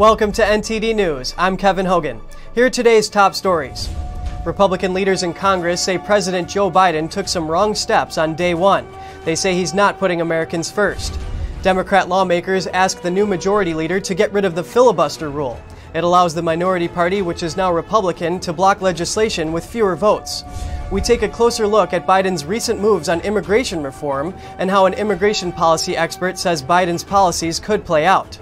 Welcome to NTD News. I'm Kevin Hogan. Here are today's top stories. Republican leaders in Congress say President Joe Biden took some wrong steps on day one. They say he's not putting Americans first. Democrat lawmakers ask the new majority leader to get rid of the filibuster rule. It allows the minority party, which is now Republican, to block legislation with fewer votes. We take a closer look at Biden's recent moves on immigration reform and how an immigration policy expert says Biden's policies could play out.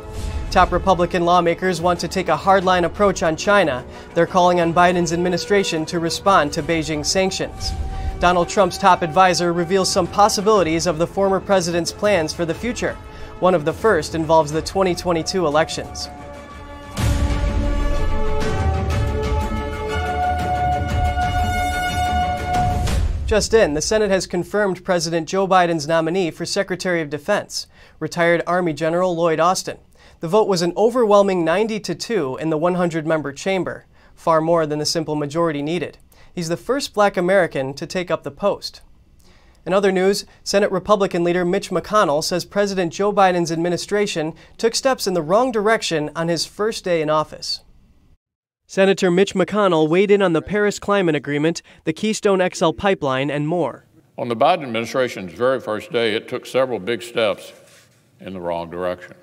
Top Republican lawmakers want to take a hardline approach on China. They're calling on Biden's administration to respond to Beijing sanctions. Donald Trump's top advisor reveals some possibilities of the former president's plans for the future. One of the first involves the 2022 elections. Just in, the Senate has confirmed President Joe Biden's nominee for Secretary of Defense, retired Army General Lloyd Austin. The vote was an overwhelming 90 to 2 in the 100 member chamber, far more than the simple majority needed. He's the first black American to take up the post. In other news, Senate Republican leader Mitch McConnell says President Joe Biden's administration took steps in the wrong direction on his first day in office. Senator Mitch McConnell weighed in on the Paris Climate Agreement, the Keystone XL pipeline, and more. On the Biden administration's very first day, it took several big steps in the wrong direction.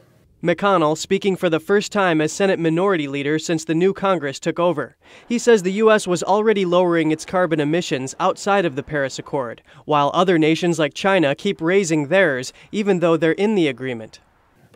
McConnell speaking for the first time as Senate Minority Leader since the new Congress took over. He says the U.S. was already lowering its carbon emissions outside of the Paris Accord, while other nations like China keep raising theirs, even though they're in the agreement.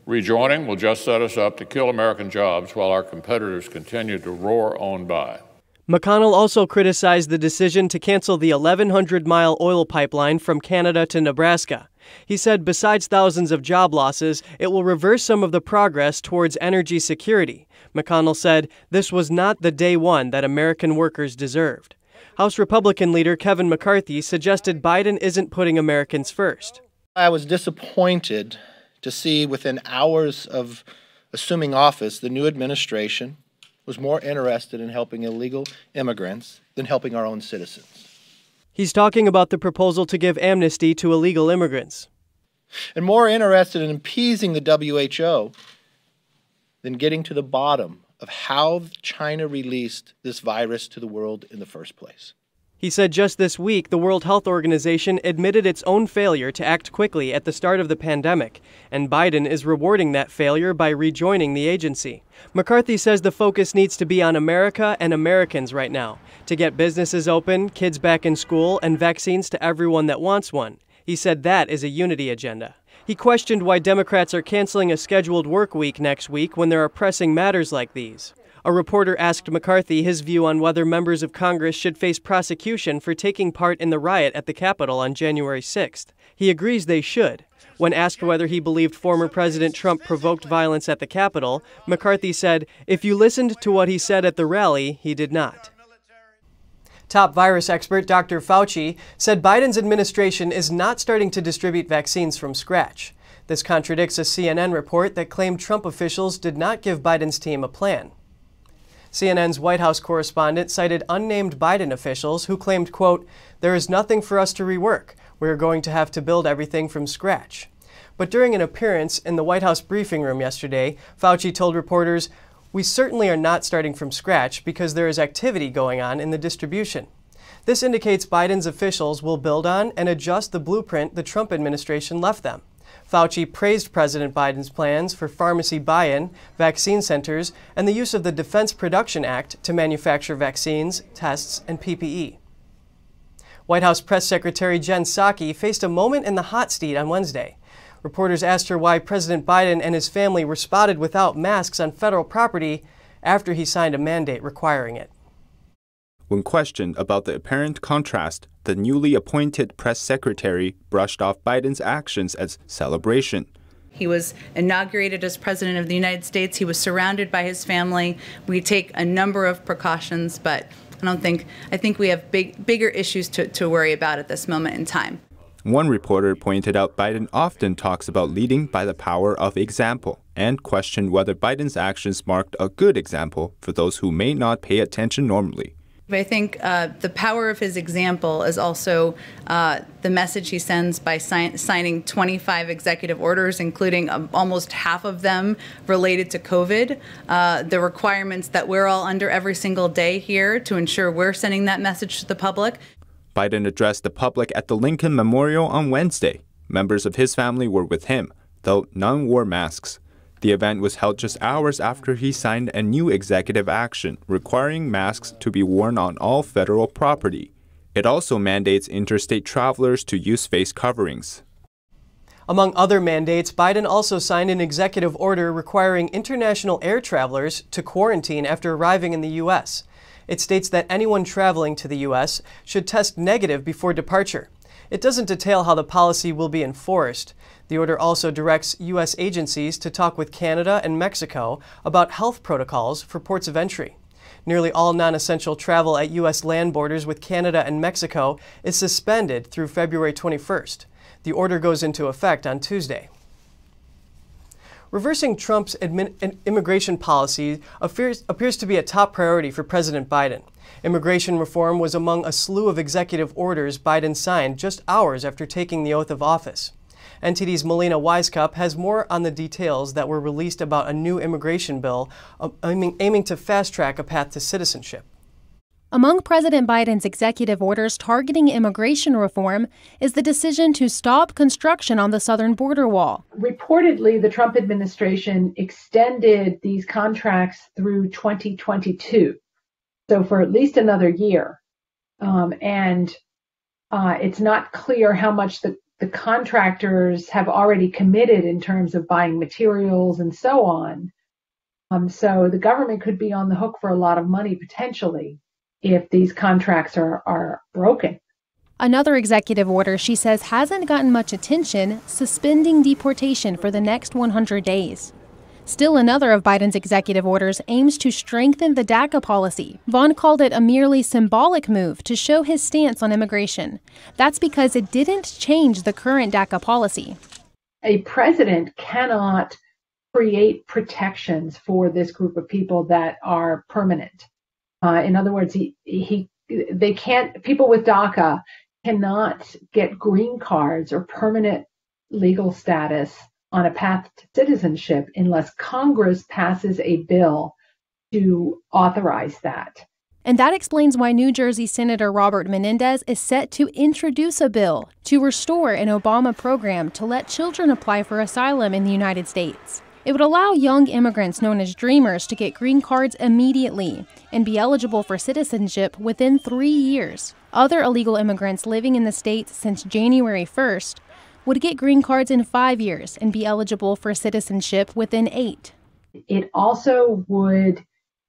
Rejoining will just set us up to kill American jobs while our competitors continue to roar on by. McConnell also criticized the decision to cancel the 1,100 mile oil pipeline from Canada to Nebraska. He said besides thousands of job losses, it will reverse some of the progress towards energy security. McConnell said this was not the day one that American workers deserved. House Republican leader Kevin McCarthy suggested Biden isn't putting Americans first. I was disappointed to see within hours of assuming office, the new administration was more interested in helping illegal immigrants than helping our own citizens. He's talking about the proposal to give amnesty to illegal immigrants. And more interested in appeasing the WHO than getting to the bottom of how China released this virus to the world in the first place. He said just this week, the World Health Organization admitted its own failure to act quickly at the start of the pandemic, and Biden is rewarding that failure by rejoining the agency. McCarthy says the focus needs to be on America and Americans right now to get businesses open, kids back in school, and vaccines to everyone that wants one. He said that is a unity agenda. He questioned why Democrats are canceling a scheduled work week next week when there are pressing matters like these. A reporter asked McCarthy his view on whether members of Congress should face prosecution for taking part in the riot at the Capitol on January 6th. He agrees they should. When asked whether he believed former President Trump provoked violence at the Capitol, McCarthy said, if you listened to what he said at the rally, he did not. Top virus expert Dr. Fauci said Biden's administration is not starting to distribute vaccines from scratch. This contradicts a CNN report that claimed Trump officials did not give Biden's team a plan. CNN's White House correspondent cited unnamed Biden officials who claimed, quote, there is nothing for us to rework. We are going to have to build everything from scratch. But during an appearance in the White House briefing room yesterday, Fauci told reporters, we certainly are not starting from scratch because there is activity going on in the distribution. This indicates Biden's officials will build on and adjust the blueprint the Trump administration left them. Fauci praised President Biden's plans for pharmacy buy in, vaccine centers, and the use of the Defense Production Act to manufacture vaccines, tests, and PPE. White House Press Secretary Jen Psaki faced a moment in the hot seat on Wednesday. Reporters asked her why President Biden and his family were spotted without masks on federal property after he signed a mandate requiring it. When questioned about the apparent contrast, the newly appointed press secretary brushed off Biden's actions as celebration. He was inaugurated as president of the United States. He was surrounded by his family. We take a number of precautions, but I don't think I think we have big bigger issues to, to worry about at this moment in time. One reporter pointed out Biden often talks about leading by the power of example and questioned whether Biden's actions marked a good example for those who may not pay attention normally. I think uh, the power of his example is also uh, the message he sends by si- signing 25 executive orders, including um, almost half of them related to COVID. Uh, the requirements that we're all under every single day here to ensure we're sending that message to the public. Biden addressed the public at the Lincoln Memorial on Wednesday. Members of his family were with him, though none wore masks. The event was held just hours after he signed a new executive action requiring masks to be worn on all federal property. It also mandates interstate travelers to use face coverings. Among other mandates, Biden also signed an executive order requiring international air travelers to quarantine after arriving in the U.S. It states that anyone traveling to the U.S. should test negative before departure. It doesn't detail how the policy will be enforced. The order also directs U.S. agencies to talk with Canada and Mexico about health protocols for ports of entry. Nearly all non essential travel at U.S. land borders with Canada and Mexico is suspended through February 21st. The order goes into effect on Tuesday. Reversing Trump's immigration policy appears, appears to be a top priority for President Biden. Immigration reform was among a slew of executive orders Biden signed just hours after taking the oath of office. NTD's Melina Wisecup has more on the details that were released about a new immigration bill uh, aiming, aiming to fast track a path to citizenship. Among President Biden's executive orders targeting immigration reform is the decision to stop construction on the southern border wall. Reportedly, the Trump administration extended these contracts through 2022, so for at least another year. Um, and uh, it's not clear how much the the contractors have already committed in terms of buying materials and so on. Um, so the government could be on the hook for a lot of money potentially if these contracts are, are broken. Another executive order she says hasn't gotten much attention suspending deportation for the next 100 days. Still another of Biden's executive orders aims to strengthen the DACA policy. Vaughan called it a merely symbolic move to show his stance on immigration. That's because it didn't change the current DACA policy. A president cannot create protections for this group of people that are permanent. Uh, in other words, he, he they can't people with DACA cannot get green cards or permanent legal status on a path to citizenship unless Congress passes a bill to authorize that. And that explains why New Jersey Senator Robert Menendez is set to introduce a bill to restore an Obama program to let children apply for asylum in the United States. It would allow young immigrants known as Dreamers to get green cards immediately and be eligible for citizenship within three years. Other illegal immigrants living in the states since January 1st would get green cards in five years and be eligible for citizenship within eight. It also would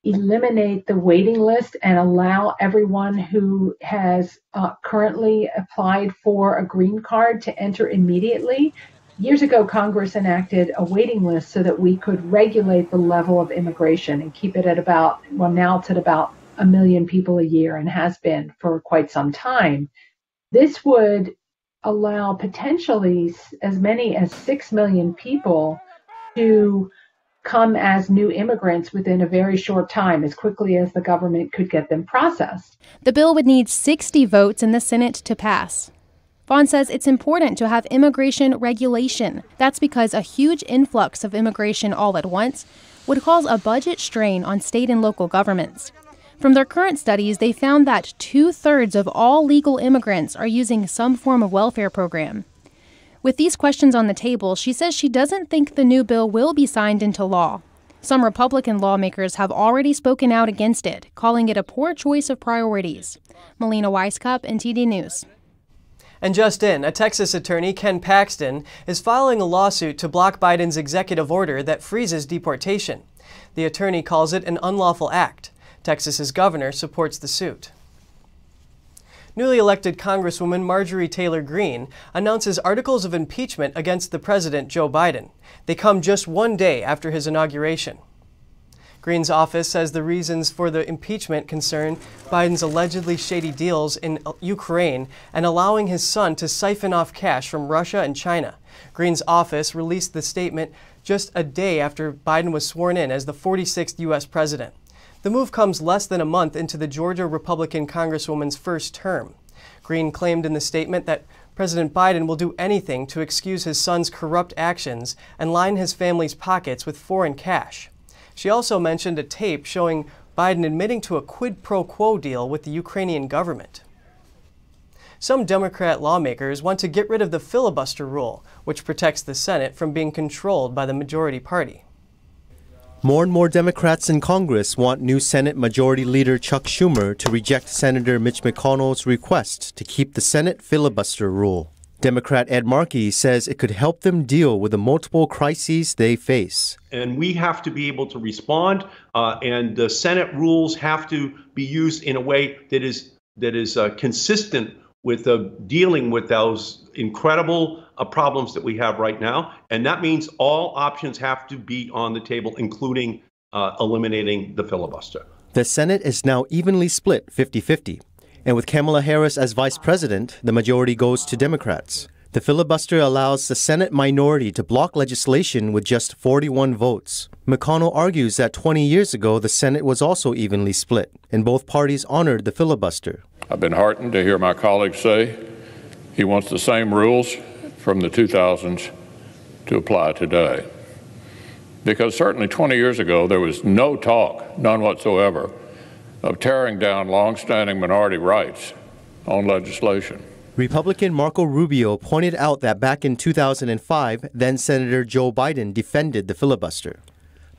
eliminate the waiting list and allow everyone who has uh, currently applied for a green card to enter immediately. Years ago, Congress enacted a waiting list so that we could regulate the level of immigration and keep it at about, well, now it's at about a million people a year and has been for quite some time. This would allow potentially as many as 6 million people to come as new immigrants within a very short time, as quickly as the government could get them processed. The bill would need 60 votes in the Senate to pass. Vaughan says it's important to have immigration regulation. That's because a huge influx of immigration all at once would cause a budget strain on state and local governments. From their current studies, they found that two thirds of all legal immigrants are using some form of welfare program. With these questions on the table, she says she doesn't think the new bill will be signed into law. Some Republican lawmakers have already spoken out against it, calling it a poor choice of priorities. Melina Wisecup, NTD News. And just in, a Texas attorney, Ken Paxton, is filing a lawsuit to block Biden's executive order that freezes deportation. The attorney calls it an unlawful act. Texas's governor supports the suit. Newly elected Congresswoman Marjorie Taylor Greene announces articles of impeachment against the President Joe Biden. They come just one day after his inauguration. Greene's office says the reasons for the impeachment concern Biden's allegedly shady deals in Ukraine and allowing his son to siphon off cash from Russia and China. Greene's office released the statement just a day after Biden was sworn in as the 46th U.S. president. The move comes less than a month into the Georgia Republican Congresswoman's first term. Greene claimed in the statement that President Biden will do anything to excuse his son's corrupt actions and line his family's pockets with foreign cash. She also mentioned a tape showing Biden admitting to a quid pro quo deal with the Ukrainian government. Some Democrat lawmakers want to get rid of the filibuster rule, which protects the Senate from being controlled by the majority party. More and more Democrats in Congress want new Senate Majority Leader Chuck Schumer to reject Senator Mitch McConnell's request to keep the Senate filibuster rule. Democrat Ed Markey says it could help them deal with the multiple crises they face. And we have to be able to respond, uh, and the Senate rules have to be used in a way that is that is uh, consistent with uh, dealing with those incredible uh, problems that we have right now. And that means all options have to be on the table, including uh, eliminating the filibuster. The Senate is now evenly split 50 50. And with Kamala Harris as vice president, the majority goes to Democrats. The filibuster allows the Senate minority to block legislation with just 41 votes. McConnell argues that 20 years ago the Senate was also evenly split, and both parties honored the filibuster. I've been heartened to hear my colleagues say he wants the same rules from the 2000s to apply today. Because certainly 20 years ago, there was no talk, none whatsoever, of tearing down longstanding minority rights on legislation. Republican Marco Rubio pointed out that back in 2005, then Senator Joe Biden defended the filibuster.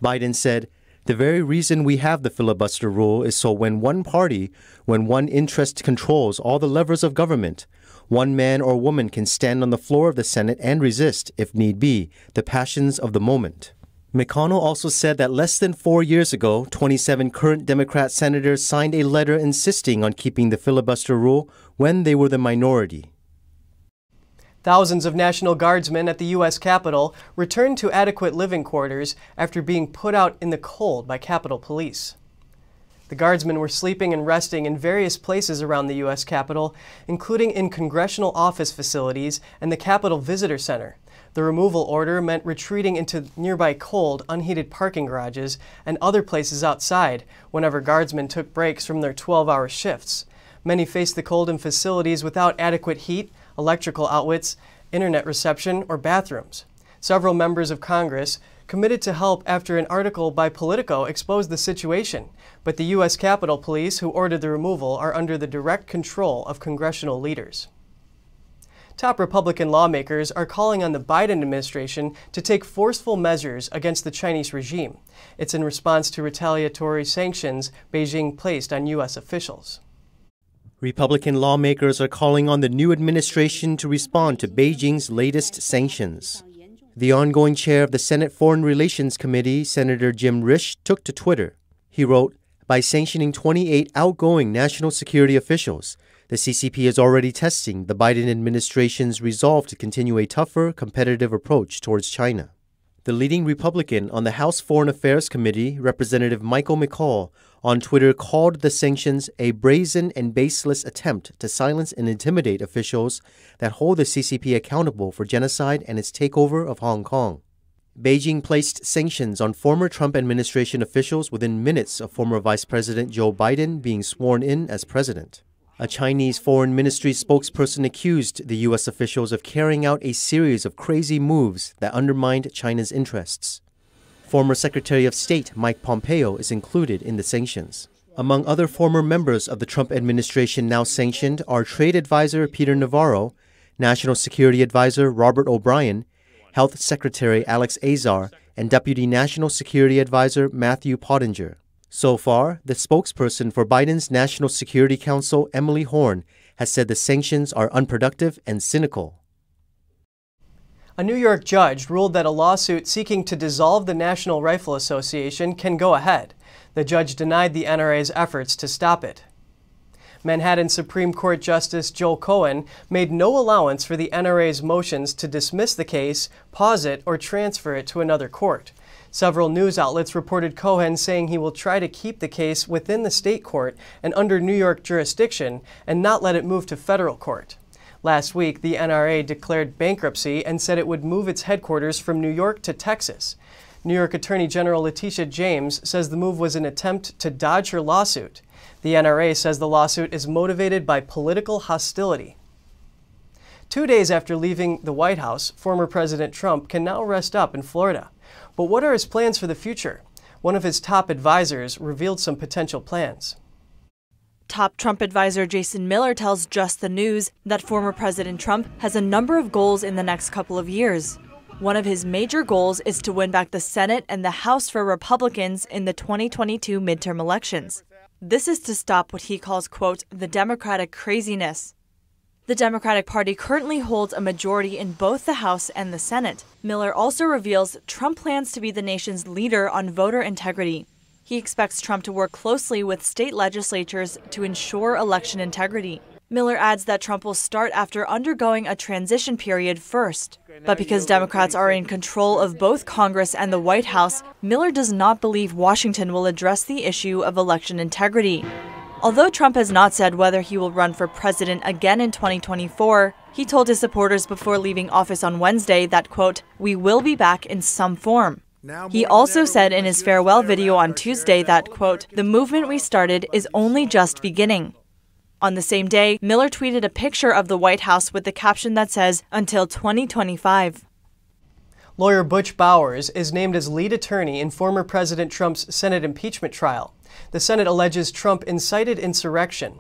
Biden said, The very reason we have the filibuster rule is so when one party, when one interest controls all the levers of government, one man or woman can stand on the floor of the Senate and resist, if need be, the passions of the moment. McConnell also said that less than four years ago, 27 current Democrat senators signed a letter insisting on keeping the filibuster rule when they were the minority. Thousands of National Guardsmen at the U.S. Capitol returned to adequate living quarters after being put out in the cold by Capitol Police. The Guardsmen were sleeping and resting in various places around the U.S. Capitol, including in congressional office facilities and the Capitol Visitor Center. The removal order meant retreating into nearby cold, unheated parking garages and other places outside whenever guardsmen took breaks from their 12 hour shifts. Many faced the cold in facilities without adequate heat, electrical outlets, internet reception, or bathrooms. Several members of Congress committed to help after an article by Politico exposed the situation, but the U.S. Capitol Police, who ordered the removal, are under the direct control of congressional leaders. Top Republican lawmakers are calling on the Biden administration to take forceful measures against the Chinese regime. It's in response to retaliatory sanctions Beijing placed on U.S. officials. Republican lawmakers are calling on the new administration to respond to Beijing's latest sanctions. The ongoing chair of the Senate Foreign Relations Committee, Senator Jim Risch, took to Twitter. He wrote, By sanctioning 28 outgoing national security officials, the CCP is already testing the Biden administration's resolve to continue a tougher, competitive approach towards China. The leading Republican on the House Foreign Affairs Committee, Representative Michael McCaul, on Twitter called the sanctions a brazen and baseless attempt to silence and intimidate officials that hold the CCP accountable for genocide and its takeover of Hong Kong. Beijing placed sanctions on former Trump administration officials within minutes of former Vice President Joe Biden being sworn in as president. A Chinese foreign ministry spokesperson accused the U.S. officials of carrying out a series of crazy moves that undermined China's interests. Former Secretary of State Mike Pompeo is included in the sanctions. Among other former members of the Trump administration now sanctioned are Trade Advisor Peter Navarro, National Security Advisor Robert O'Brien, Health Secretary Alex Azar, and Deputy National Security Advisor Matthew Pottinger. So far, the spokesperson for Biden's National Security Council, Emily Horne, has said the sanctions are unproductive and cynical. A New York judge ruled that a lawsuit seeking to dissolve the National Rifle Association can go ahead. The judge denied the NRA's efforts to stop it. Manhattan Supreme Court Justice Joel Cohen made no allowance for the NRA's motions to dismiss the case, pause it, or transfer it to another court. Several news outlets reported Cohen saying he will try to keep the case within the state court and under New York jurisdiction and not let it move to federal court. Last week, the NRA declared bankruptcy and said it would move its headquarters from New York to Texas. New York Attorney General Letitia James says the move was an attempt to dodge her lawsuit. The NRA says the lawsuit is motivated by political hostility. Two days after leaving the White House, former President Trump can now rest up in Florida. But what are his plans for the future? One of his top advisors revealed some potential plans. Top Trump advisor Jason Miller tells Just the News that former President Trump has a number of goals in the next couple of years. One of his major goals is to win back the Senate and the House for Republicans in the 2022 midterm elections. This is to stop what he calls, quote, the Democratic craziness. The Democratic Party currently holds a majority in both the House and the Senate. Miller also reveals Trump plans to be the nation's leader on voter integrity. He expects Trump to work closely with state legislatures to ensure election integrity. Miller adds that Trump will start after undergoing a transition period first. But because Democrats are in control of both Congress and the White House, Miller does not believe Washington will address the issue of election integrity. Although Trump has not said whether he will run for president again in 2024, he told his supporters before leaving office on Wednesday that, quote, we will be back in some form. He also said in his farewell video on Tuesday that, quote, the movement we started is only just beginning. On the same day, Miller tweeted a picture of the White House with the caption that says, until 2025. Lawyer Butch Bowers is named as lead attorney in former President Trump's Senate impeachment trial. The Senate alleges Trump incited insurrection.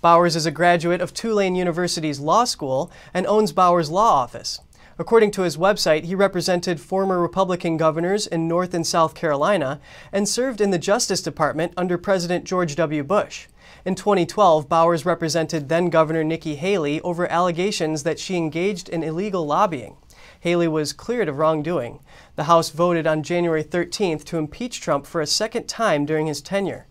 Bowers is a graduate of Tulane University's law school and owns Bowers Law Office. According to his website, he represented former Republican governors in North and South Carolina and served in the Justice Department under President George W. Bush. In 2012, Bowers represented then Governor Nikki Haley over allegations that she engaged in illegal lobbying. Haley was cleared of wrongdoing. The House voted on January 13th to impeach Trump for a second time during his tenure.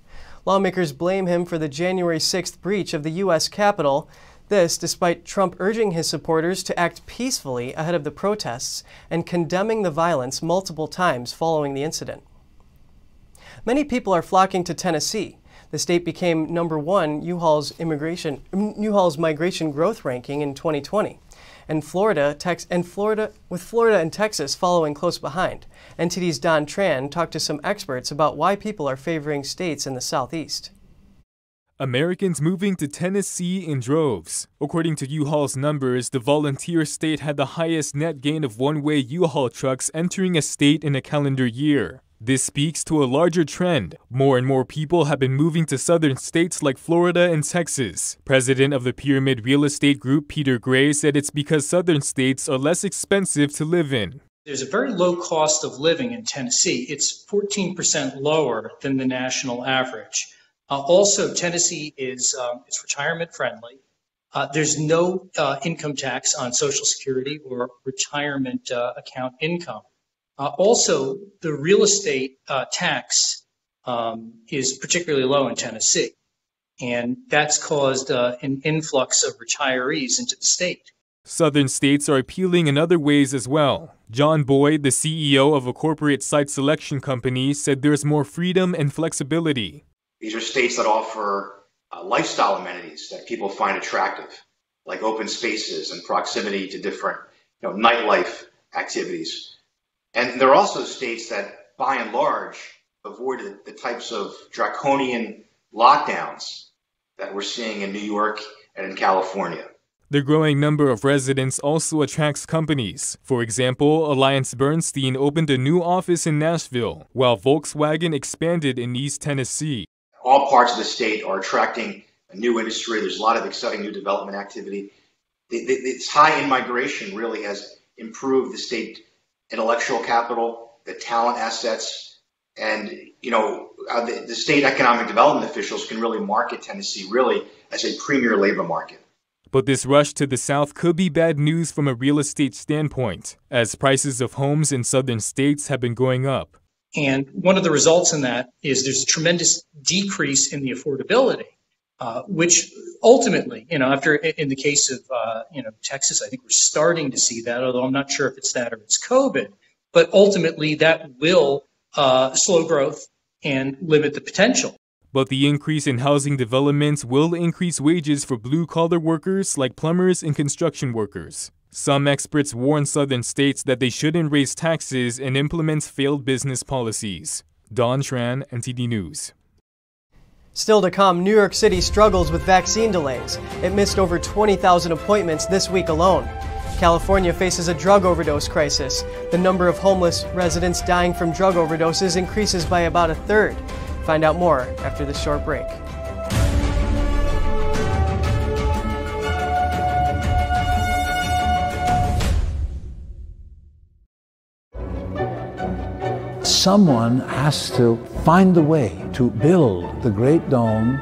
Lawmakers blame him for the January 6th breach of the U.S. Capitol this despite Trump urging his supporters to act peacefully ahead of the protests and condemning the violence multiple times following the incident. Many people are flocking to Tennessee. The state became number one U-Haul's immigration migration growth ranking in 2020, and Florida, Tex, and Florida with Florida and Texas following close behind. NTD's Don Tran talked to some experts about why people are favoring states in the southeast. Americans moving to Tennessee in droves. According to U-Haul's numbers, the volunteer state had the highest net gain of one-way U-Haul trucks entering a state in a calendar year. This speaks to a larger trend. More and more people have been moving to southern states like Florida and Texas. President of the Pyramid Real Estate Group, Peter Gray, said it's because southern states are less expensive to live in. There's a very low cost of living in Tennessee. It's 14% lower than the national average. Uh, also, Tennessee is um, it's retirement friendly. Uh, there's no uh, income tax on Social Security or retirement uh, account income. Uh, also, the real estate uh, tax um, is particularly low in Tennessee, and that's caused an influx of retirees into the state. Southern states are appealing in other ways as well. John Boyd, the CEO of a corporate site selection company, said there's more freedom and flexibility. These are states that offer uh, lifestyle amenities that people find attractive, like open spaces and proximity to different you know, nightlife activities. And there are also states that, by and large, avoid the, the types of draconian lockdowns that we're seeing in New York and in California. The growing number of residents also attracts companies. For example, Alliance Bernstein opened a new office in Nashville, while Volkswagen expanded in East Tennessee all parts of the state are attracting a new industry. There's a lot of exciting new development activity. This high in migration really has improved the state intellectual capital, the talent assets, and you know uh, the, the state economic development officials can really market Tennessee really as a premier labor market. But this rush to the south could be bad news from a real estate standpoint, as prices of homes in southern states have been going up. And one of the results in that is there's a tremendous decrease in the affordability, uh, which ultimately, you know, after in the case of uh, you know Texas, I think we're starting to see that. Although I'm not sure if it's that or it's COVID, but ultimately that will uh, slow growth and limit the potential. But the increase in housing developments will increase wages for blue collar workers like plumbers and construction workers. Some experts warn southern states that they shouldn't raise taxes and implement failed business policies. Don Tran, NTD News. Still to come, New York City struggles with vaccine delays. It missed over 20,000 appointments this week alone. California faces a drug overdose crisis. The number of homeless residents dying from drug overdoses increases by about a third. Find out more after this short break. Someone has to find the way to build the Great Dome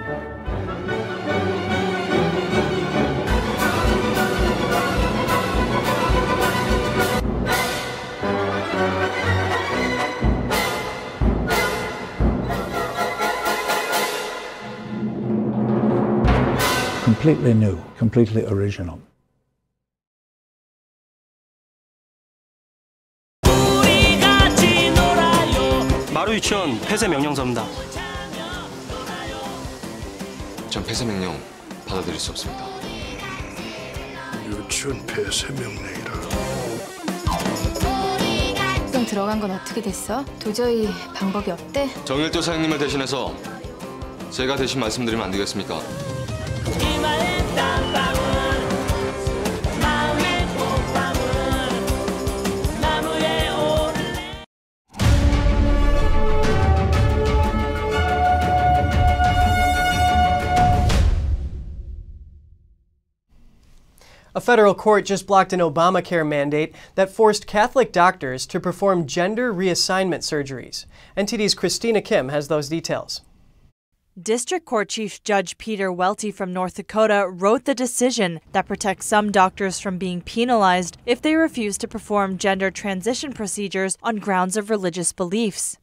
completely new, completely original. 유치원 폐쇄 명령서입니다. 전 폐쇄 명령 받아들일 수 없습니다. 유치원 폐쇄 명령이라. 좀 들어간 건 어떻게 됐어? 도저히 방법이 없대? 정일도 사장님을 대신해서 제가 대신 말씀드리면 안 되겠습니까? Federal court just blocked an Obamacare mandate that forced Catholic doctors to perform gender reassignment surgeries. NTD's Christina Kim has those details. District Court Chief Judge Peter Welte from North Dakota wrote the decision that protects some doctors from being penalized if they refuse to perform gender transition procedures on grounds of religious beliefs.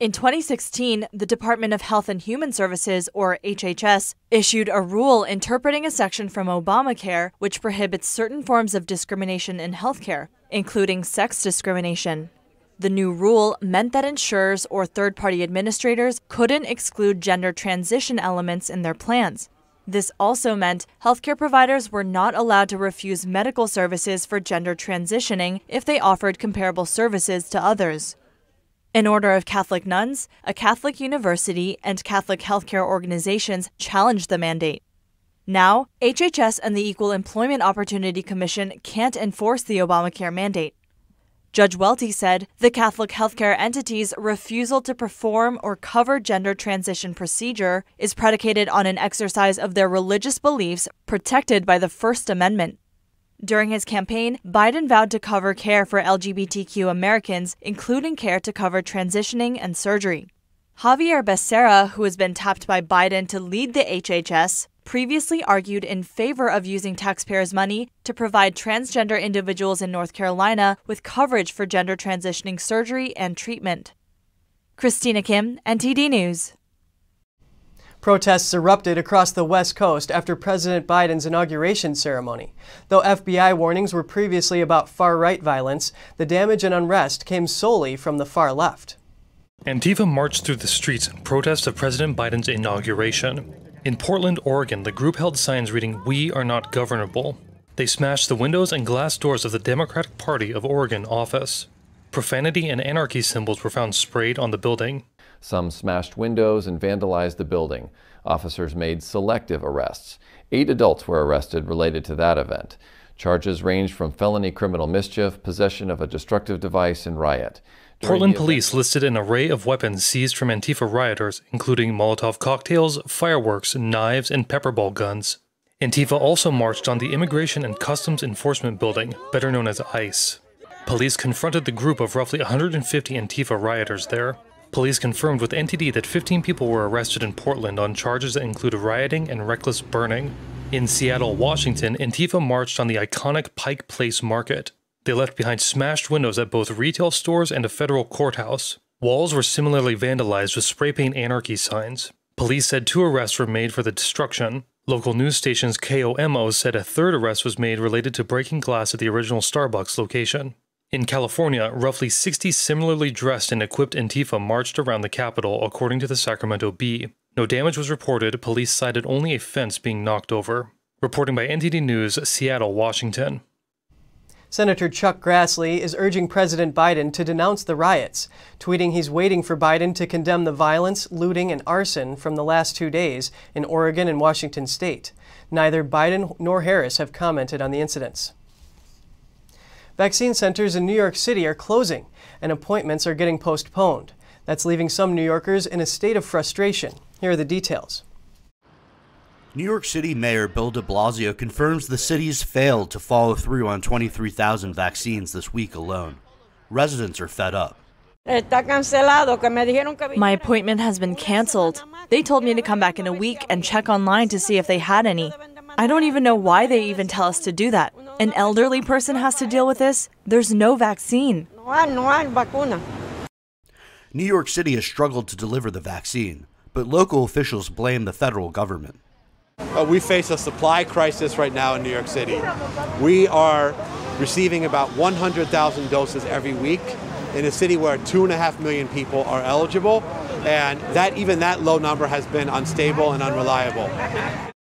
In 2016, the Department of Health and Human Services, or HHS, issued a rule interpreting a section from Obamacare which prohibits certain forms of discrimination in healthcare, including sex discrimination. The new rule meant that insurers or third party administrators couldn't exclude gender transition elements in their plans. This also meant healthcare providers were not allowed to refuse medical services for gender transitioning if they offered comparable services to others. An order of Catholic nuns, a Catholic university, and Catholic healthcare organizations challenged the mandate. Now, HHS and the Equal Employment Opportunity Commission can't enforce the Obamacare mandate. Judge Welte said the Catholic healthcare entity's refusal to perform or cover gender transition procedure is predicated on an exercise of their religious beliefs protected by the First Amendment. During his campaign, Biden vowed to cover care for LGBTQ Americans, including care to cover transitioning and surgery. Xavier Becerra, who has been tapped by Biden to lead the HHS, previously argued in favor of using taxpayers' money to provide transgender individuals in North Carolina with coverage for gender transitioning surgery and treatment. Christina Kim, NTD News. Protests erupted across the West Coast after President Biden's inauguration ceremony. Though FBI warnings were previously about far right violence, the damage and unrest came solely from the far left. Antifa marched through the streets in protest of President Biden's inauguration. In Portland, Oregon, the group held signs reading, We are not governable. They smashed the windows and glass doors of the Democratic Party of Oregon office. Profanity and anarchy symbols were found sprayed on the building. Some smashed windows and vandalized the building. Officers made selective arrests. Eight adults were arrested related to that event. Charges ranged from felony criminal mischief, possession of a destructive device, and riot. Portland police listed an array of weapons seized from Antifa rioters, including Molotov cocktails, fireworks, knives, and pepperball guns. Antifa also marched on the Immigration and Customs Enforcement Building, better known as ICE. Police confronted the group of roughly 150 Antifa rioters there. Police confirmed with NTD that 15 people were arrested in Portland on charges that include rioting and reckless burning. In Seattle, Washington, Antifa marched on the iconic Pike Place Market. They left behind smashed windows at both retail stores and a federal courthouse. Walls were similarly vandalized with spray paint anarchy signs. Police said two arrests were made for the destruction. Local news stations KOMO said a third arrest was made related to breaking glass at the original Starbucks location. In California, roughly 60 similarly dressed and equipped Antifa marched around the Capitol, according to the Sacramento Bee. No damage was reported, police cited only a fence being knocked over. Reporting by NTD News, Seattle, Washington. Senator Chuck Grassley is urging President Biden to denounce the riots, tweeting he's waiting for Biden to condemn the violence, looting, and arson from the last two days in Oregon and Washington state. Neither Biden nor Harris have commented on the incidents. Vaccine centers in New York City are closing, and appointments are getting postponed. That's leaving some New Yorkers in a state of frustration. Here are the details. New York City Mayor Bill de Blasio confirms the city's failed to follow through on 23,000 vaccines this week alone. Residents are fed up. My appointment has been canceled. They told me to come back in a week and check online to see if they had any. I don't even know why they even tell us to do that. An elderly person has to deal with this. There's no vaccine. New York City has struggled to deliver the vaccine, but local officials blame the federal government. Uh, we face a supply crisis right now in New York City. We are receiving about 100,000 doses every week in a city where two and a half million people are eligible, and that even that low number has been unstable and unreliable.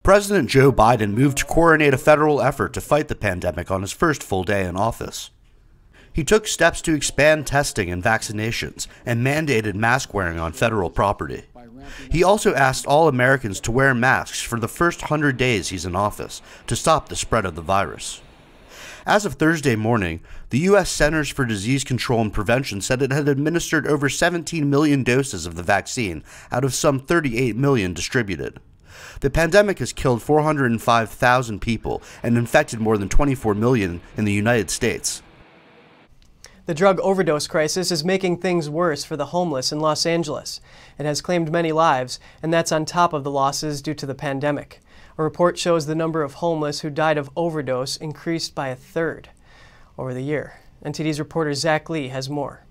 President Joe Biden moved to coordinate a federal effort to fight the pandemic on his first full day in office. He took steps to expand testing and vaccinations and mandated mask wearing on federal property. He also asked all Americans to wear masks for the first 100 days he's in office to stop the spread of the virus. As of Thursday morning, the U.S. Centers for Disease Control and Prevention said it had administered over 17 million doses of the vaccine out of some 38 million distributed. The pandemic has killed 405,000 people and infected more than 24 million in the United States. The drug overdose crisis is making things worse for the homeless in Los Angeles. It has claimed many lives, and that's on top of the losses due to the pandemic. A report shows the number of homeless who died of overdose increased by a third over the year. NTD's reporter Zach Lee has more.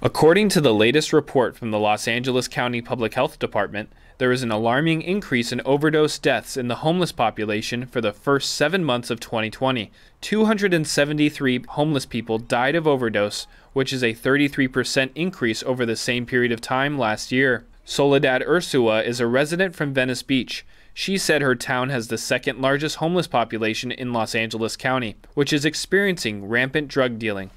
According to the latest report from the Los Angeles County Public Health Department, there is an alarming increase in overdose deaths in the homeless population for the first seven months of 2020. 273 homeless people died of overdose, which is a 33% increase over the same period of time last year. Soledad Ursua is a resident from Venice Beach. She said her town has the second largest homeless population in Los Angeles County, which is experiencing rampant drug dealing.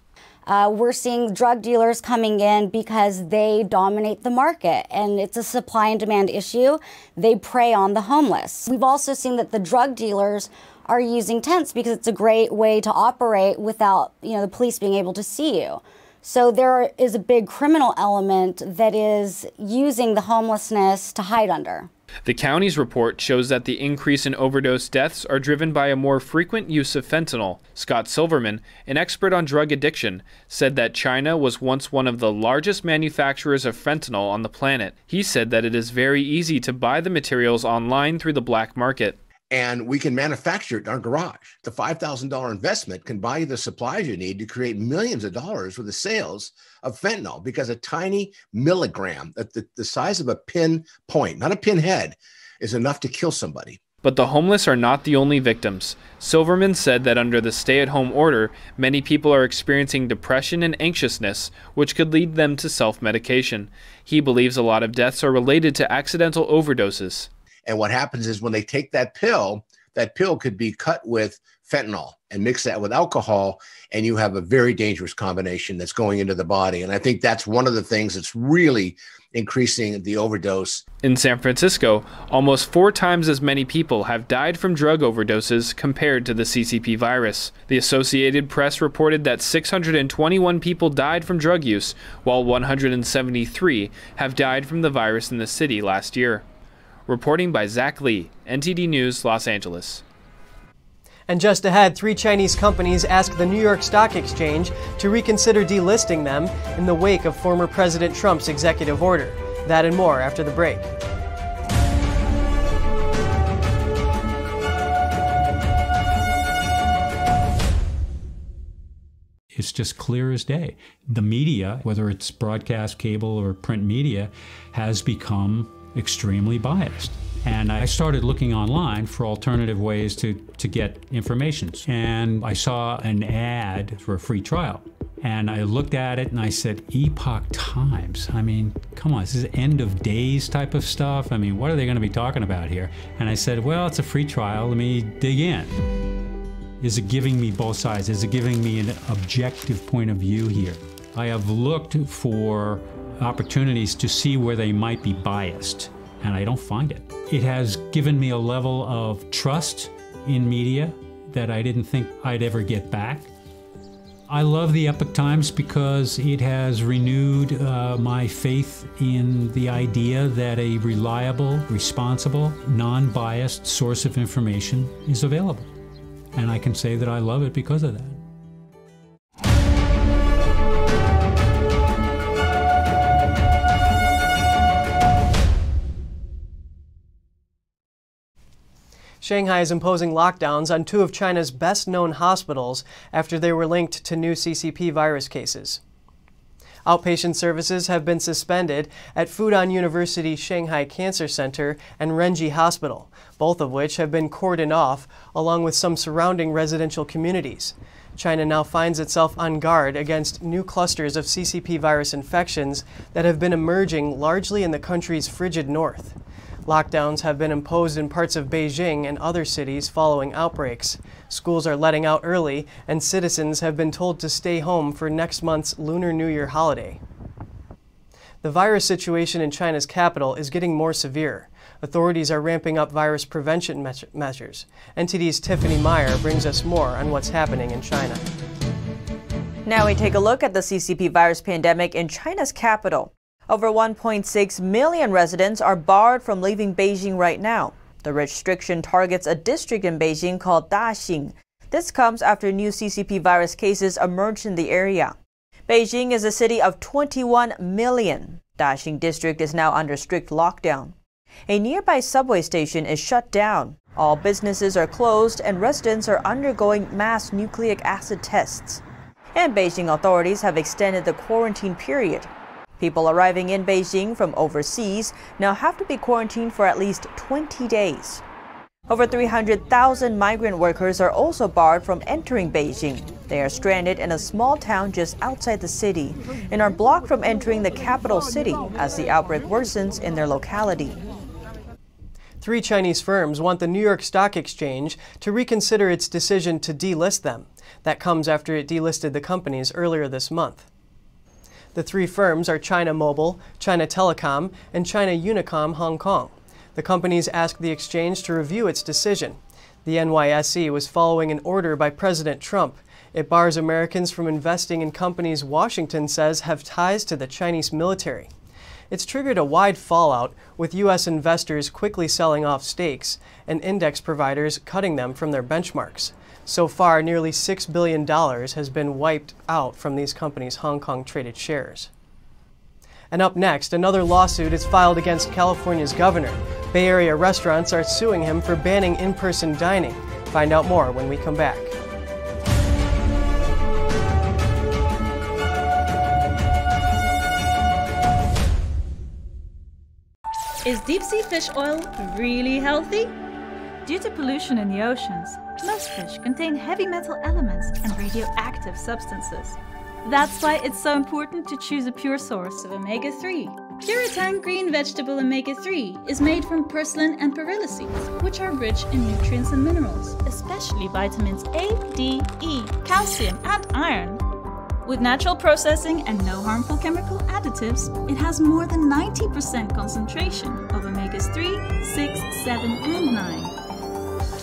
Uh, we're seeing drug dealers coming in because they dominate the market and it's a supply and demand issue. They prey on the homeless. We've also seen that the drug dealers are using tents because it's a great way to operate without you know the police being able to see you. So there is a big criminal element that is using the homelessness to hide under. The county's report shows that the increase in overdose deaths are driven by a more frequent use of fentanyl. Scott Silverman, an expert on drug addiction, said that China was once one of the largest manufacturers of fentanyl on the planet. He said that it is very easy to buy the materials online through the black market and we can manufacture it in our garage. The $5,000 investment can buy you the supplies you need to create millions of dollars with the sales of fentanyl because a tiny milligram, at the, the size of a pin point, not a pinhead, is enough to kill somebody. But the homeless are not the only victims. Silverman said that under the stay at home order, many people are experiencing depression and anxiousness, which could lead them to self medication. He believes a lot of deaths are related to accidental overdoses. And what happens is when they take that pill, that pill could be cut with fentanyl and mix that with alcohol, and you have a very dangerous combination that's going into the body. And I think that's one of the things that's really increasing the overdose. In San Francisco, almost four times as many people have died from drug overdoses compared to the CCP virus. The Associated Press reported that 621 people died from drug use, while 173 have died from the virus in the city last year. Reporting by Zach Lee, NTD News, Los Angeles. And just ahead, three Chinese companies ask the New York Stock Exchange to reconsider delisting them in the wake of former President Trump's executive order. That and more after the break. It's just clear as day. The media, whether it's broadcast, cable, or print media, has become extremely biased. And I started looking online for alternative ways to, to get information. And I saw an ad for a free trial. And I looked at it and I said, Epoch Times. I mean, come on, this is end of days type of stuff. I mean, what are they going to be talking about here? And I said, well, it's a free trial. Let me dig in. Is it giving me both sides? Is it giving me an objective point of view here? I have looked for opportunities to see where they might be biased, and I don't find it. It has given me a level of trust in media that I didn't think I'd ever get back. I love the Epoch Times because it has renewed uh, my faith in the idea that a reliable, responsible, non biased source of information is available. And I can say that I love it because of that. Shanghai is imposing lockdowns on two of China's best known hospitals after they were linked to new CCP virus cases. Outpatient services have been suspended at Fudan University Shanghai Cancer Center and Renji Hospital, both of which have been cordoned off, along with some surrounding residential communities. China now finds itself on guard against new clusters of CCP virus infections that have been emerging largely in the country's frigid north. Lockdowns have been imposed in parts of Beijing and other cities following outbreaks. Schools are letting out early, and citizens have been told to stay home for next month's Lunar New Year holiday. The virus situation in China's capital is getting more severe. Authorities are ramping up virus prevention me measures. NTD's Tiffany Meyer brings us more on what's happening in China. Now we take a look at the CCP virus pandemic in China's capital. Over 1.6 million residents are barred from leaving Beijing right now. The restriction targets a district in Beijing called Daxing. This comes after new CCP virus cases emerged in the area. Beijing is a city of 21 million. Daxing district is now under strict lockdown. A nearby subway station is shut down. All businesses are closed and residents are undergoing mass nucleic acid tests. And Beijing authorities have extended the quarantine period. People arriving in Beijing from overseas now have to be quarantined for at least 20 days. Over 300,000 migrant workers are also barred from entering Beijing. They are stranded in a small town just outside the city and are blocked from entering the capital city as the outbreak worsens in their locality. Three Chinese firms want the New York Stock Exchange to reconsider its decision to delist them. That comes after it delisted the companies earlier this month. The three firms are China Mobile, China Telecom, and China Unicom Hong Kong. The companies asked the exchange to review its decision. The NYSE was following an order by President Trump. It bars Americans from investing in companies Washington says have ties to the Chinese military. It's triggered a wide fallout, with U.S. investors quickly selling off stakes and index providers cutting them from their benchmarks. So far, nearly $6 billion has been wiped out from these companies' Hong Kong traded shares. And up next, another lawsuit is filed against California's governor. Bay Area restaurants are suing him for banning in person dining. Find out more when we come back. Is deep sea fish oil really healthy? Due to pollution in the oceans, most fish contain heavy metal elements and radioactive substances. That's why it's so important to choose a pure source of omega 3. Puritan Green Vegetable Omega 3 is made from purslane and perilla seeds, which are rich in nutrients and minerals, especially vitamins A, D, E, calcium, and iron. With natural processing and no harmful chemical additives, it has more than 90% concentration of omegas 3, 6, 7, and 9.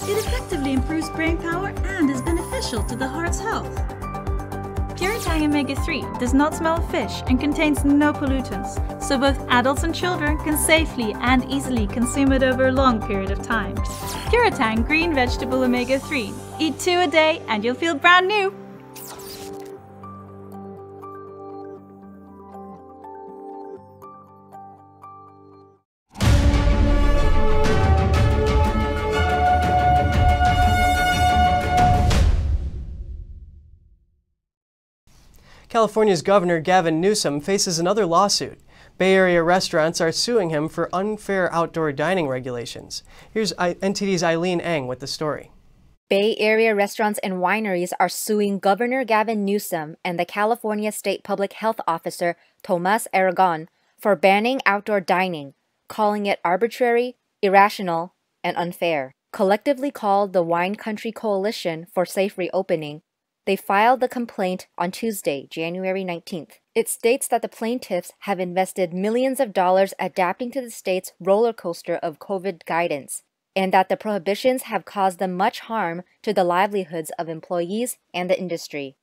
It effectively improves brain power and is beneficial to the heart's health. Puritan Omega 3 does not smell of fish and contains no pollutants, so both adults and children can safely and easily consume it over a long period of time. Puritan Green Vegetable Omega 3. Eat two a day and you'll feel brand new! California's Governor Gavin Newsom faces another lawsuit. Bay Area restaurants are suing him for unfair outdoor dining regulations. Here's NTD's Eileen Eng with the story. Bay Area restaurants and wineries are suing Governor Gavin Newsom and the California State Public Health Officer Tomas Aragon for banning outdoor dining, calling it arbitrary, irrational, and unfair. collectively called the Wine Country Coalition for Safe Reopening, they filed the complaint on Tuesday, January 19th. It states that the plaintiffs have invested millions of dollars adapting to the state's roller coaster of COVID guidance, and that the prohibitions have caused them much harm to the livelihoods of employees and the industry.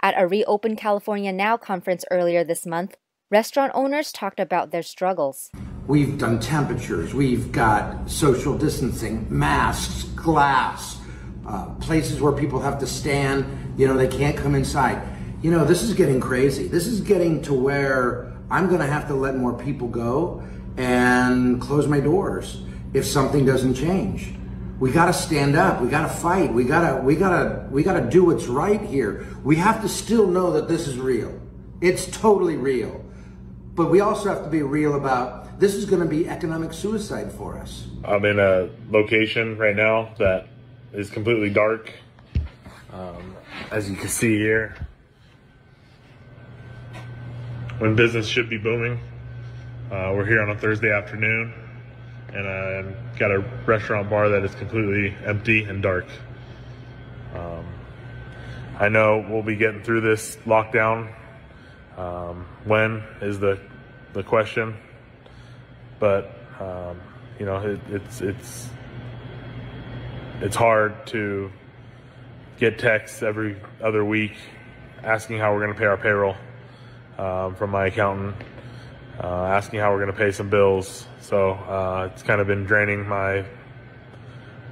At a Reopen California Now conference earlier this month, restaurant owners talked about their struggles. We've done temperatures, we've got social distancing, masks, glass, uh, places where people have to stand, you know, they can't come inside. You know, this is getting crazy. This is getting to where I'm going to have to let more people go and close my doors if something doesn't change. We got to stand up. We got to fight. We got to we got to we got to do what's right here. We have to still know that this is real. It's totally real. But we also have to be real about this is going to be economic suicide for us. I'm in a location right now that is completely dark. Um, as you can see here, when business should be booming, uh, we're here on a Thursday afternoon, and I've got a restaurant bar that is completely empty and dark. Um, I know we'll be getting through this lockdown. Um, when is the the question? But um, you know, it, it's it's it's hard to get texts every other week asking how we're going to pay our payroll um, from my accountant, uh, asking how we're going to pay some bills. So uh, it's kind of been draining my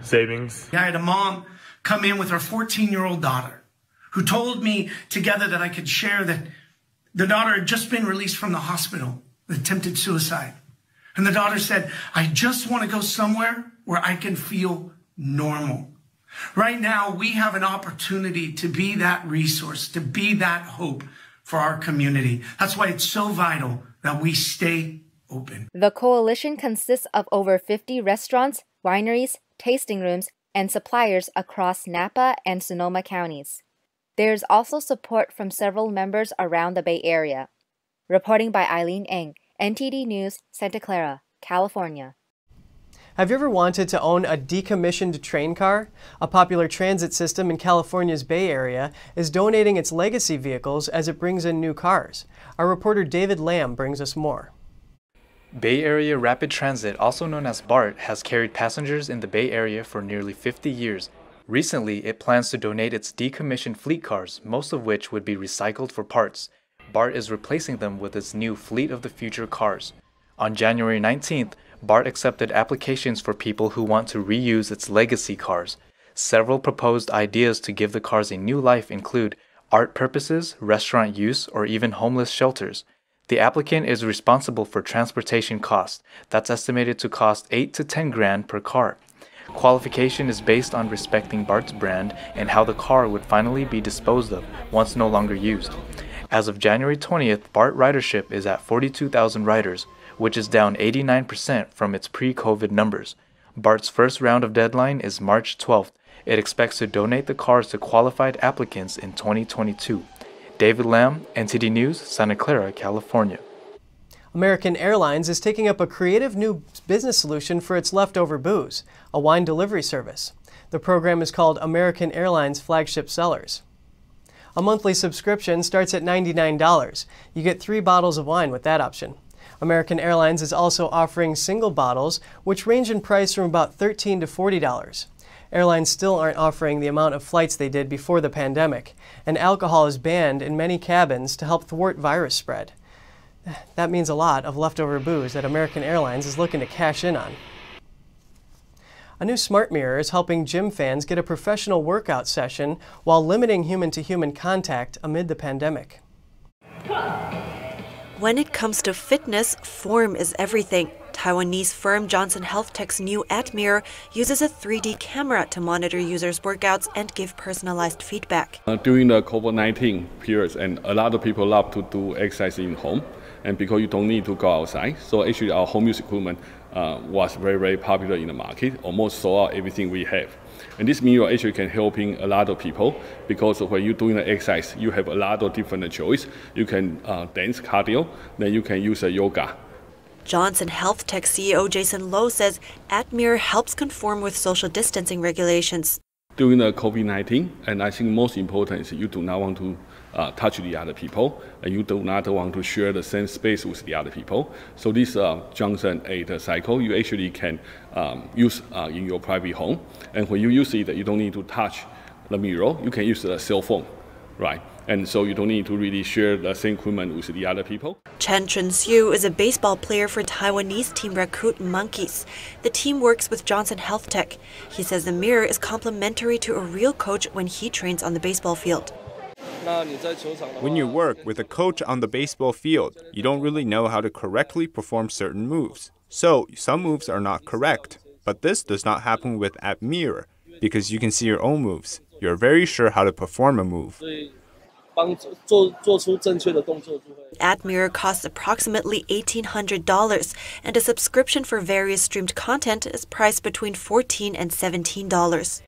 savings. I had a mom come in with her 14 year old daughter who told me together that I could share that the daughter had just been released from the hospital attempted suicide. And the daughter said, I just want to go somewhere where I can feel normal. Right now, we have an opportunity to be that resource, to be that hope for our community. That's why it's so vital that we stay open. The coalition consists of over 50 restaurants, wineries, tasting rooms, and suppliers across Napa and Sonoma counties. There's also support from several members around the Bay Area. Reporting by Eileen Eng, NTD News, Santa Clara, California. Have you ever wanted to own a decommissioned train car? A popular transit system in California's Bay Area is donating its legacy vehicles as it brings in new cars. Our reporter David Lamb brings us more. Bay Area Rapid Transit, also known as BART, has carried passengers in the Bay Area for nearly 50 years. Recently, it plans to donate its decommissioned fleet cars, most of which would be recycled for parts. BART is replacing them with its new Fleet of the Future cars. On January 19th, BART accepted applications for people who want to reuse its legacy cars. Several proposed ideas to give the cars a new life include art purposes, restaurant use, or even homeless shelters. The applicant is responsible for transportation costs. That's estimated to cost 8 to 10 grand per car. Qualification is based on respecting BART's brand and how the car would finally be disposed of once no longer used. As of January 20th, BART ridership is at 42,000 riders, which is down 89% from its pre COVID numbers. BART's first round of deadline is March 12th. It expects to donate the cars to qualified applicants in 2022. David Lamb, NTD News, Santa Clara, California. American Airlines is taking up a creative new business solution for its leftover booze, a wine delivery service. The program is called American Airlines Flagship Cellars. A monthly subscription starts at $99. You get three bottles of wine with that option. American Airlines is also offering single bottles, which range in price from about 13 to $40. Airlines still aren't offering the amount of flights they did before the pandemic, and alcohol is banned in many cabins to help thwart virus spread. That means a lot of leftover booze that American Airlines is looking to cash in on. A new smart mirror is helping gym fans get a professional workout session while limiting human to human contact amid the pandemic. When it comes to fitness, form is everything. Taiwanese firm Johnson Health Tech's new Ad Mirror uses a 3D camera to monitor users' workouts and give personalized feedback. Uh, during the COVID-19 periods, and a lot of people love to do exercise in home, and because you don't need to go outside, so actually our home use equipment uh, was very, very popular in the market, almost sold out everything we have. And this mirror actually can helping a lot of people because when you're doing the exercise, you have a lot of different choice. You can uh, dance cardio, then you can use a yoga. Johnson Health Tech CEO Jason Lo says Atmere helps conform with social distancing regulations. During the COVID 19, and I think most important is you do not want to uh, touch the other people, and you do not want to share the same space with the other people. So this uh, Johnson 8 cycle, you actually can um, use uh, in your private home. And when you use it, you don't need to touch the mirror. You can use the cell phone, right? And so you don't need to really share the same equipment with the other people. Chen Chun-hsiu is a baseball player for Taiwanese team Rakuten Monkeys. The team works with Johnson Health Tech. He says the mirror is complementary to a real coach when he trains on the baseball field. When you work with a coach on the baseball field, you don't really know how to correctly perform certain moves. So, some moves are not correct. But this does not happen with Atmere, because you can see your own moves. You're very sure how to perform a move. Atmere costs approximately $1,800, and a subscription for various streamed content is priced between 14 and $17.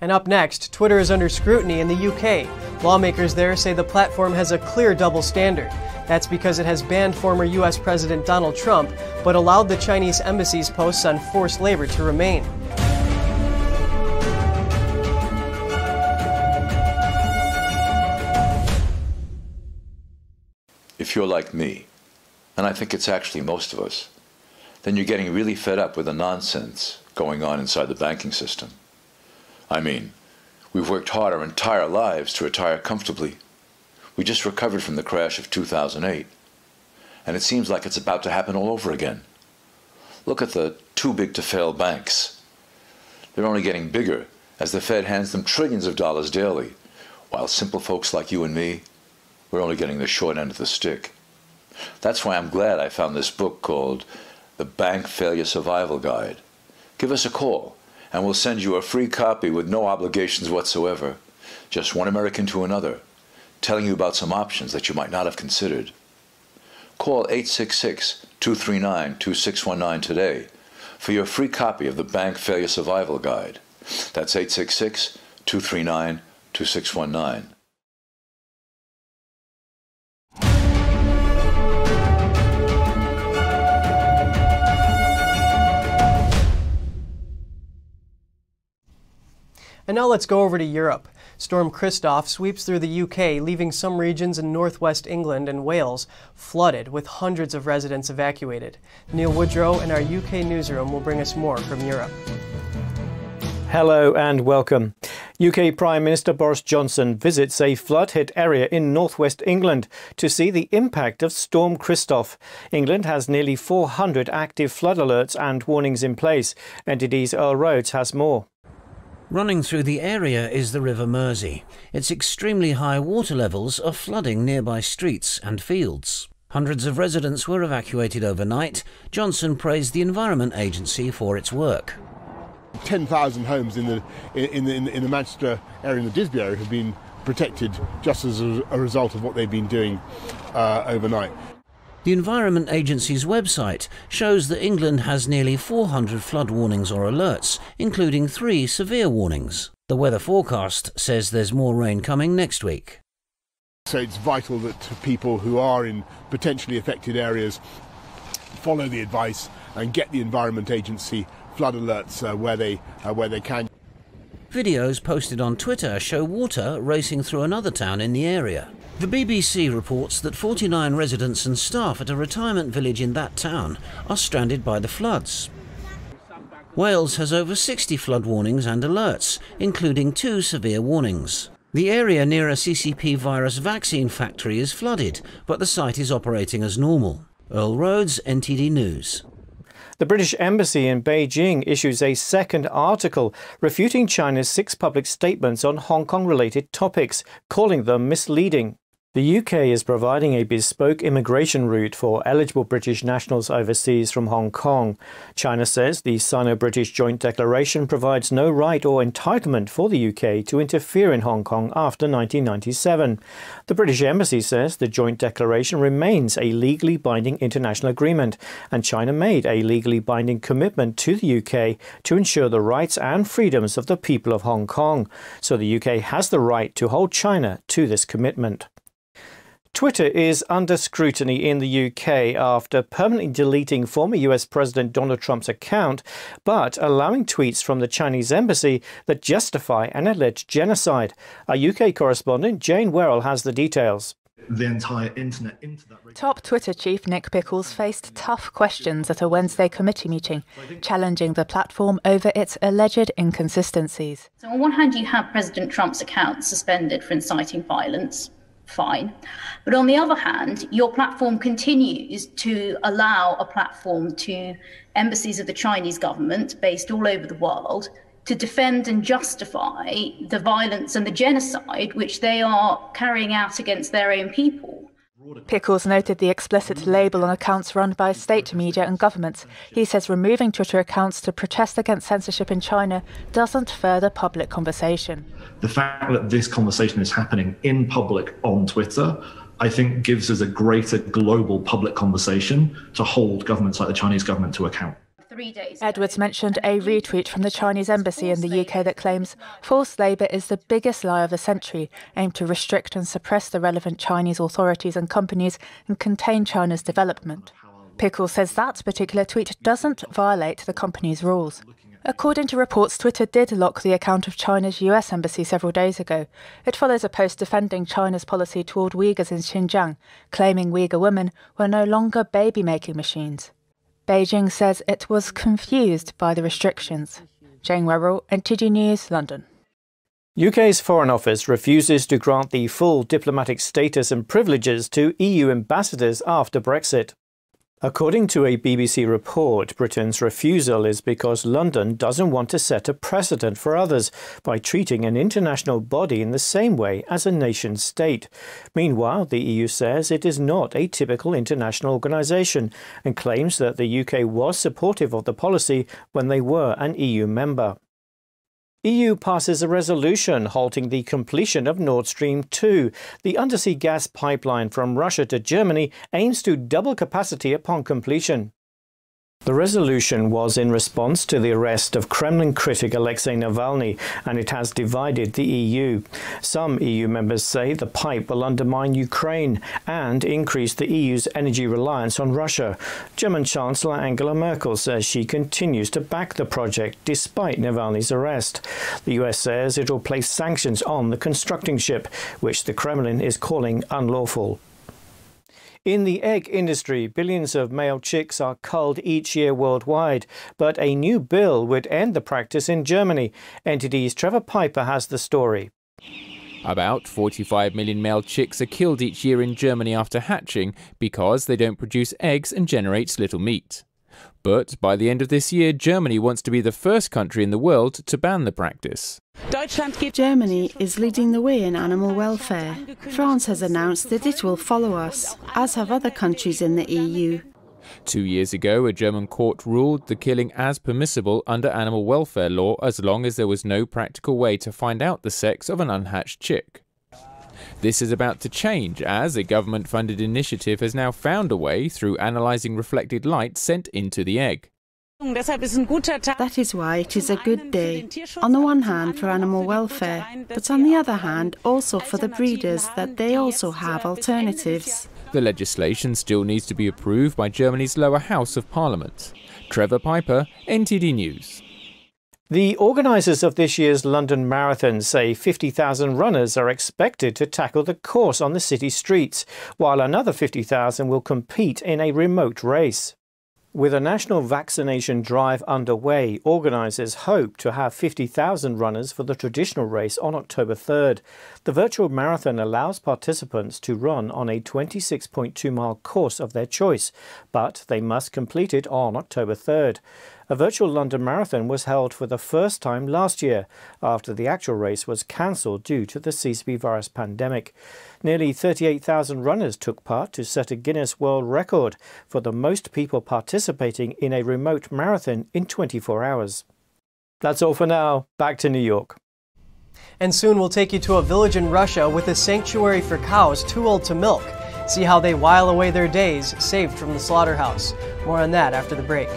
And up next, Twitter is under scrutiny in the UK. Lawmakers there say the platform has a clear double standard. That's because it has banned former US President Donald Trump, but allowed the Chinese embassy's posts on forced labor to remain. If you're like me, and I think it's actually most of us, then you're getting really fed up with the nonsense going on inside the banking system. I mean, we've worked hard our entire lives to retire comfortably. We just recovered from the crash of 2008. And it seems like it's about to happen all over again. Look at the too big to fail banks. They're only getting bigger as the Fed hands them trillions of dollars daily, while simple folks like you and me, we're only getting the short end of the stick. That's why I'm glad I found this book called The Bank Failure Survival Guide. Give us a call and we'll send you a free copy with no obligations whatsoever, just one American to another, telling you about some options that you might not have considered. Call 866 239 2619 today for your free copy of the Bank Failure Survival Guide. That's 866 239 2619. And now let's go over to Europe. Storm Christoph sweeps through the UK, leaving some regions in northwest England and Wales flooded, with hundreds of residents evacuated. Neil Woodrow in our UK newsroom will bring us more from Europe. Hello and welcome. UK Prime Minister Boris Johnson visits a flood hit area in northwest England to see the impact of Storm Christoph. England has nearly 400 active flood alerts and warnings in place. NTD's Earl Rhodes has more. Running through the area is the River Mersey. Its extremely high water levels are flooding nearby streets and fields. Hundreds of residents were evacuated overnight. Johnson praised the Environment Agency for its work. 10,000 homes in the, in, the, in the Manchester area and the Didsbury area have been protected just as a, a result of what they've been doing uh, overnight. The Environment Agency's website shows that England has nearly 400 flood warnings or alerts, including three severe warnings. The weather forecast says there's more rain coming next week. So it's vital that people who are in potentially affected areas follow the advice and get the Environment Agency flood alerts uh, where, they, uh, where they can. Videos posted on Twitter show water racing through another town in the area. The BBC reports that 49 residents and staff at a retirement village in that town are stranded by the floods. Wales has over 60 flood warnings and alerts, including two severe warnings. The area near a CCP virus vaccine factory is flooded, but the site is operating as normal. Earl Rhodes, NTD News. The British Embassy in Beijing issues a second article refuting China's six public statements on Hong Kong related topics, calling them misleading. The UK is providing a bespoke immigration route for eligible British nationals overseas from Hong Kong. China says the Sino British Joint Declaration provides no right or entitlement for the UK to interfere in Hong Kong after 1997. The British Embassy says the Joint Declaration remains a legally binding international agreement, and China made a legally binding commitment to the UK to ensure the rights and freedoms of the people of Hong Kong. So the UK has the right to hold China to this commitment. Twitter is under scrutiny in the UK after permanently deleting former US President Donald Trump's account, but allowing tweets from the Chinese embassy that justify an alleged genocide. Our UK correspondent Jane Werrell has the details the entire internet into that. Top Twitter chief Nick Pickles faced tough questions at a Wednesday committee meeting, challenging the platform over its alleged inconsistencies. So, on one hand, you have President Trump's account suspended for inciting violence. Fine. But on the other hand, your platform continues to allow a platform to embassies of the Chinese government based all over the world to defend and justify the violence and the genocide which they are carrying out against their own people. Pickles noted the explicit label on accounts run by state media and governments. He says removing Twitter accounts to protest against censorship in China doesn't further public conversation. The fact that this conversation is happening in public on Twitter I think gives us a greater global public conversation to hold governments like the Chinese government to account. Edwards mentioned a retweet from the Chinese embassy in the UK that claims forced labour is the biggest lie of the century, aimed to restrict and suppress the relevant Chinese authorities and companies and contain China's development. Pickle says that particular tweet doesn't violate the company's rules. According to reports, Twitter did lock the account of China's US embassy several days ago. It follows a post defending China's policy toward Uyghurs in Xinjiang, claiming Uyghur women were no longer baby making machines. Beijing says it was confused by the restrictions. Jane Werrell, NTD News, London. UK's Foreign Office refuses to grant the full diplomatic status and privileges to EU ambassadors after Brexit. According to a BBC report, Britain's refusal is because London doesn't want to set a precedent for others by treating an international body in the same way as a nation state. Meanwhile, the EU says it is not a typical international organisation and claims that the UK was supportive of the policy when they were an EU member. EU passes a resolution halting the completion of Nord Stream 2. The undersea gas pipeline from Russia to Germany aims to double capacity upon completion. The resolution was in response to the arrest of Kremlin critic Alexei Navalny, and it has divided the EU. Some EU members say the pipe will undermine Ukraine and increase the EU's energy reliance on Russia. German Chancellor Angela Merkel says she continues to back the project despite Navalny's arrest. The US says it will place sanctions on the constructing ship, which the Kremlin is calling unlawful. In the egg industry, billions of male chicks are culled each year worldwide, but a new bill would end the practice in Germany. NTD's Trevor Piper has the story. About 45 million male chicks are killed each year in Germany after hatching because they don't produce eggs and generate little meat. But by the end of this year, Germany wants to be the first country in the world to ban the practice. Germany is leading the way in animal welfare. France has announced that it will follow us, as have other countries in the EU. Two years ago, a German court ruled the killing as permissible under animal welfare law as long as there was no practical way to find out the sex of an unhatched chick. This is about to change as a government funded initiative has now found a way through analysing reflected light sent into the egg. That is why it is a good day. On the one hand, for animal welfare, but on the other hand, also for the breeders that they also have alternatives. The legislation still needs to be approved by Germany's lower house of parliament. Trevor Piper, NTD News. The organisers of this year's London Marathon say 50,000 runners are expected to tackle the course on the city streets, while another 50,000 will compete in a remote race. With a national vaccination drive underway, organisers hope to have 50,000 runners for the traditional race on October 3rd. The virtual marathon allows participants to run on a 26.2 mile course of their choice, but they must complete it on October 3rd. A virtual London Marathon was held for the first time last year after the actual race was cancelled due to the CCP virus pandemic. Nearly 38,000 runners took part to set a Guinness World Record for the most people participating in a remote marathon in 24 hours. That's all for now. Back to New York. And soon we'll take you to a village in Russia with a sanctuary for cows too old to milk. See how they while away their days saved from the slaughterhouse. More on that after the break.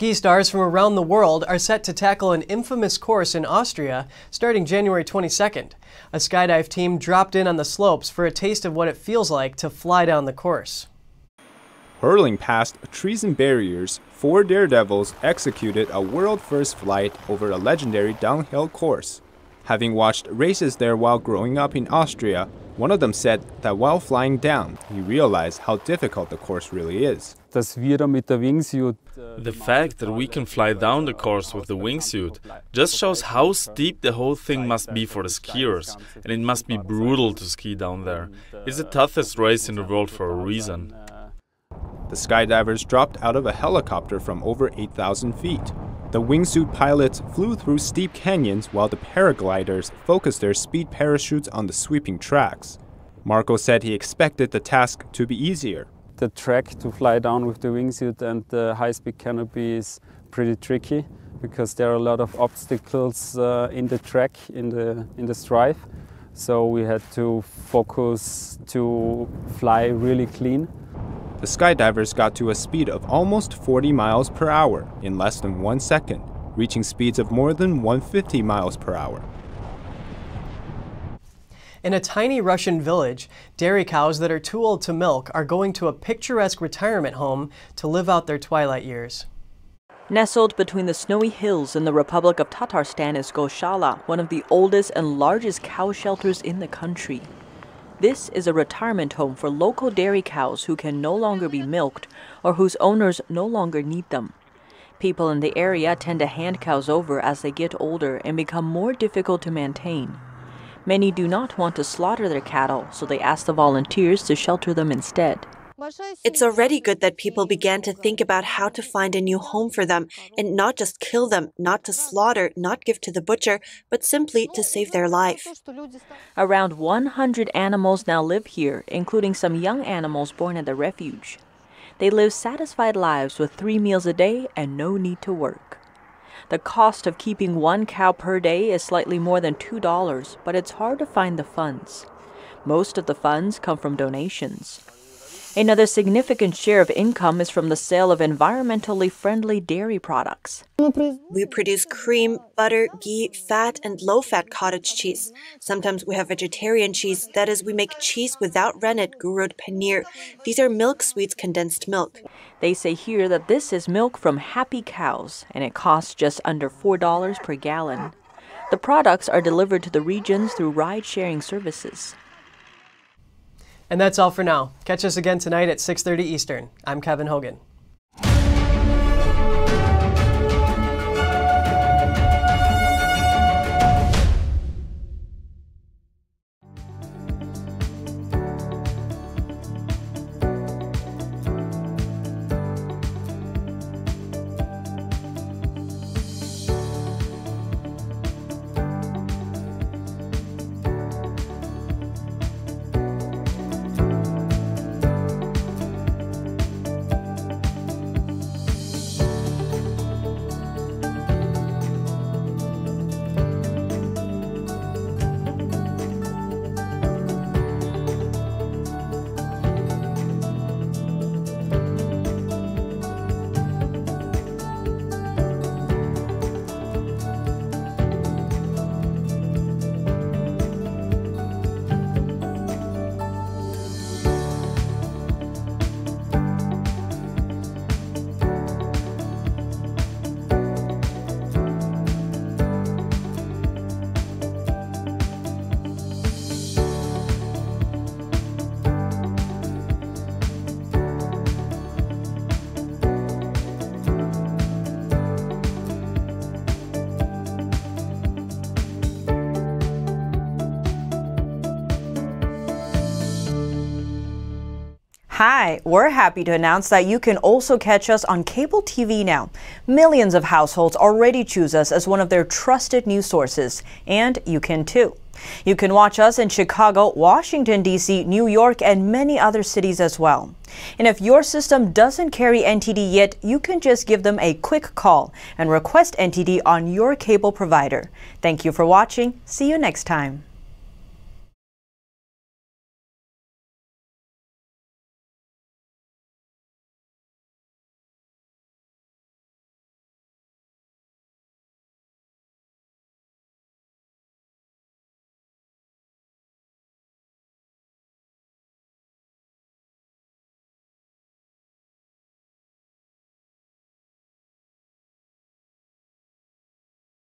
Ski stars from around the world are set to tackle an infamous course in Austria starting January 22nd. A skydive team dropped in on the slopes for a taste of what it feels like to fly down the course. Hurling past trees and barriers, four daredevils executed a world first flight over a legendary downhill course. Having watched races there while growing up in Austria, one of them said that while flying down, he realized how difficult the course really is. The fact that we can fly down the course with the wingsuit just shows how steep the whole thing must be for the skiers, and it must be brutal to ski down there. It's the toughest race in the world for a reason. The skydivers dropped out of a helicopter from over 8,000 feet. The wingsuit pilots flew through steep canyons while the paragliders focused their speed parachutes on the sweeping tracks. Marco said he expected the task to be easier. The track to fly down with the wingsuit and the high-speed canopy is pretty tricky because there are a lot of obstacles uh, in the track, in the, in the strive. So we had to focus to fly really clean. The skydivers got to a speed of almost 40 miles per hour in less than one second, reaching speeds of more than 150 miles per hour. In a tiny Russian village, dairy cows that are too old to milk are going to a picturesque retirement home to live out their twilight years. Nestled between the snowy hills in the Republic of Tatarstan is Goshala, one of the oldest and largest cow shelters in the country. This is a retirement home for local dairy cows who can no longer be milked or whose owners no longer need them. People in the area tend to hand cows over as they get older and become more difficult to maintain. Many do not want to slaughter their cattle, so they ask the volunteers to shelter them instead. It's already good that people began to think about how to find a new home for them and not just kill them, not to slaughter, not give to the butcher, but simply to save their life. Around 100 animals now live here, including some young animals born at the refuge. They live satisfied lives with three meals a day and no need to work. The cost of keeping one cow per day is slightly more than $2, but it's hard to find the funds. Most of the funds come from donations. Another significant share of income is from the sale of environmentally friendly dairy products. We produce cream, butter, ghee, fat, and low fat cottage cheese. Sometimes we have vegetarian cheese, that is, we make cheese without rennet, gurud, paneer. These are milk sweets condensed milk. They say here that this is milk from happy cows, and it costs just under $4 per gallon. The products are delivered to the regions through ride sharing services. And that's all for now. Catch us again tonight at 6:30 Eastern. I'm Kevin Hogan. Hi, we're happy to announce that you can also catch us on cable TV now. Millions of households already choose us as one of their trusted news sources, and you can too. You can watch us in Chicago, Washington, D.C., New York, and many other cities as well. And if your system doesn't carry NTD yet, you can just give them a quick call and request NTD on your cable provider. Thank you for watching. See you next time.